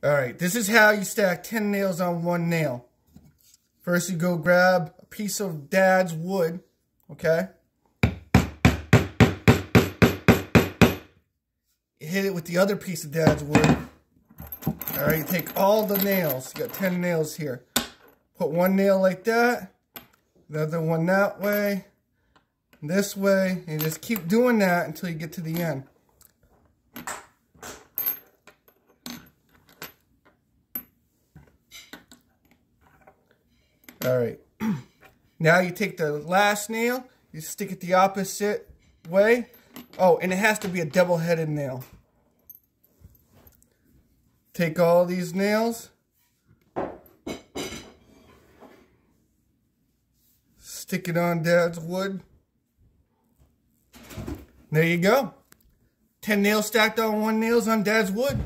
All right, this is how you stack 10 nails on one nail. First, you go grab a piece of dad's wood, okay? You hit it with the other piece of dad's wood. All right, you take all the nails. You got 10 nails here. Put one nail like that, the other one that way, this way, and just keep doing that until you get to the end. All right. now you take the last nail, you stick it the opposite way. Oh, and it has to be a double-headed nail. Take all these nails. Stick it on Dad's wood. There you go. 10 nails stacked on one nails on Dad's wood.